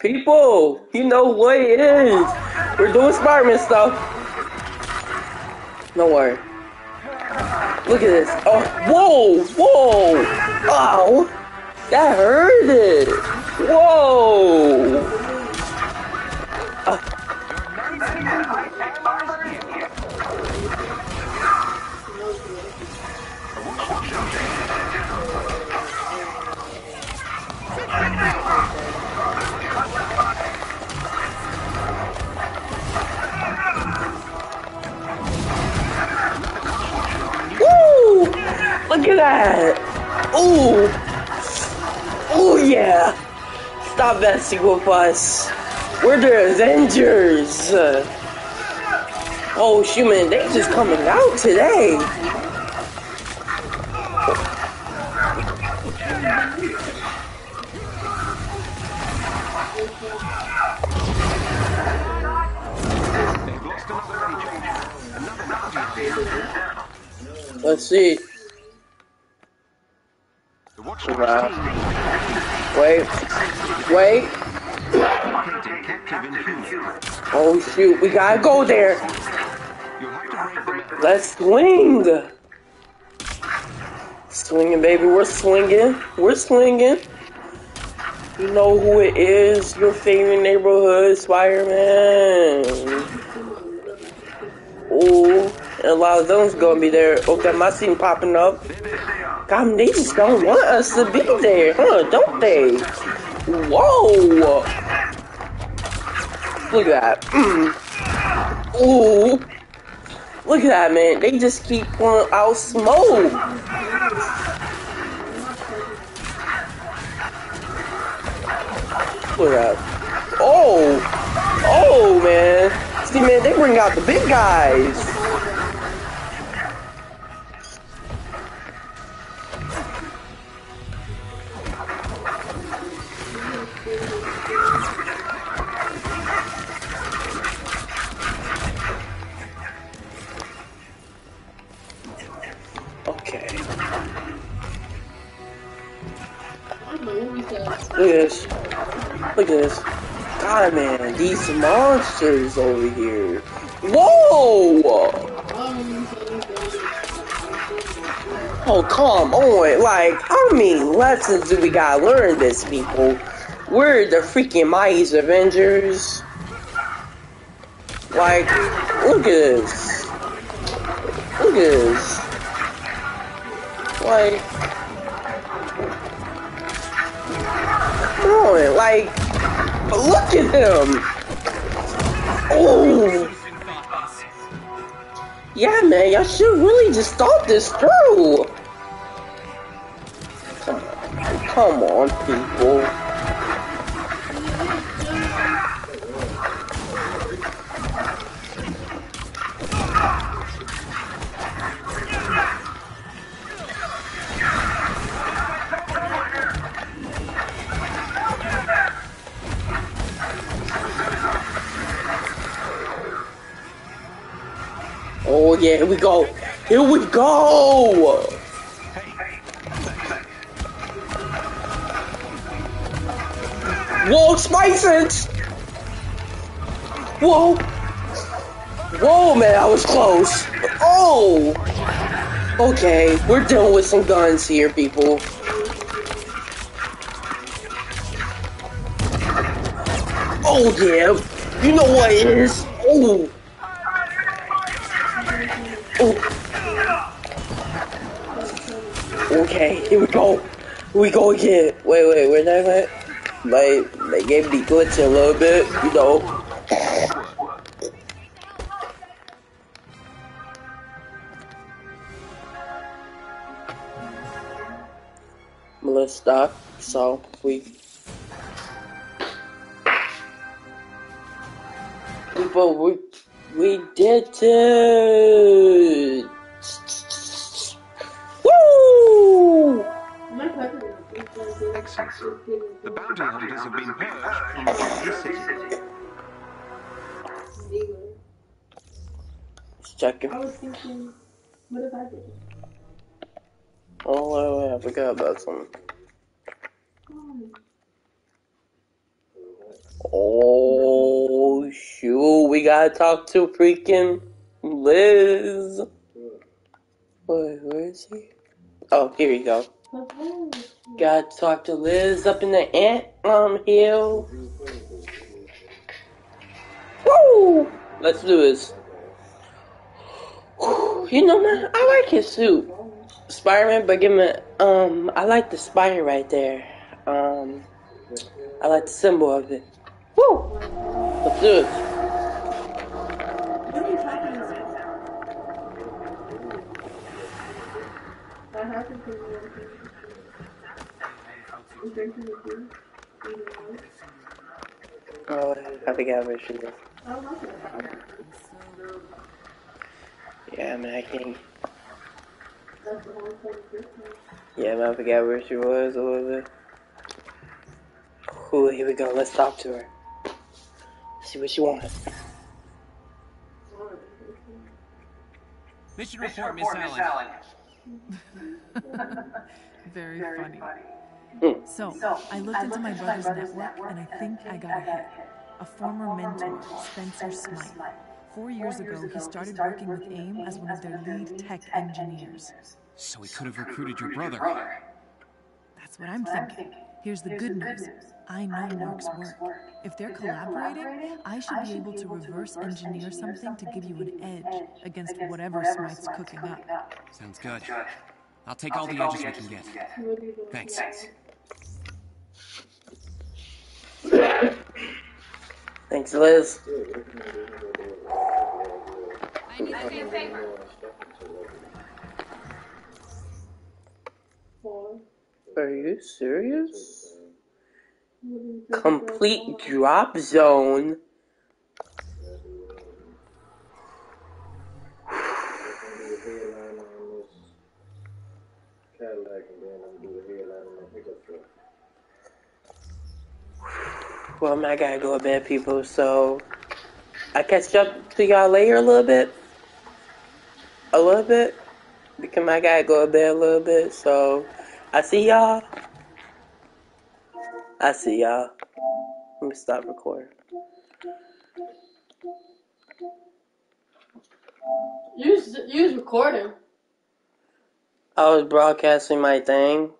People, you know what it is. We're doing Spider-Man stuff. No worry. Look at this. Oh, whoa, whoa. Oh, that hurt it. Whoa. Uh, Ooh! Oh yeah! Stop messing with us! We're the Avengers! Oh shoot man, they just coming out today! Let's see. The Watchdog's Wow. team Wait. Wait. located captive Inhuman. Oh shoot, we gotta go there! You'll have to break them out. Let's swing! Swinging, baby, we're swinging. We're swinging. You know who it is, your favorite neighborhood Spider-Man. And a lot of them's gonna be there. Okay, my scene popping up. God, they just don't want us to be there, huh? Don't they? Whoa! Look at that. Mm. Ooh. Look at that, man. They just keep pulling out smoke. Look at that. Oh. Oh, man. See, man, they bring out the big guys. Okay. Look at this. Look at this. God, man, these monsters over here. Whoa! Oh, come on. Like, how many lessons do we gotta learn this, people? We're the freaking Mighty's Avengers. Like, look at this. This. Like, come on, like, look at him. Oh, yeah, man, y'all should really just thought this through. Come on, come on, people. Oh yeah, here we go. Here we go. Whoa, Spicens! Whoa! Whoa, man, I was close. Oh! Okay, we're dealing with some guns here, people. Oh yeah, you know what it is. Oh. Okay, here we go. We go again. Wait, wait, where that went? Like, they gave me glitching a little bit, you know. Let's stop. So we people we we did it! Woo! Excellent. The bounty hunters have been purged from the city. Let's check it. I was thinking, what if I did it? Oh, wait, I forgot about something. Hmm. Oh, shoot we gotta talk to freaking Liz. Wait, where is he? Oh, here we go. Gotta talk to Liz up in the ant um hill. Woo! Let's do this. You know, man, I like his suit. Spider-Man, but give me um, I like the spider right there. Um, I like the symbol of it. Woo! Let's do it. Drinking with you. Oh, I forgot where she. I don't like it. Yeah, I can't. Point of Christmas. Yeah, man, I forgot where she was a little bit. Ooh, here we go. Let's talk to her. See what she wants. Mission report, Miss Allan. Very funny. Hmm. So, I looked into my brother's network and I think I got a hit. A former mentor, Spencer Smythe. Four years ago, he started working with AIM as one of their lead tech engineers. So he could have recruited your brother. That's what I'm thinking. Here's the good news. I know Mark's work. If they're collaborating, I should be able to reverse engineer something to give you an edge against whatever Smythe's cooking up. Sounds good. I'll take all the edges we can get. What are you doing? Thanks. Thanks, Liz. For? Are you serious? What are you thinking Complete drop zone. Well, I gotta go to bed, people. So I catch up to y'all later a little bit. A little bit. Because I gotta go to bed a little bit. So I see y'all. I see y'all. Let me stop recording. You was, you was recording. I was broadcasting my thing.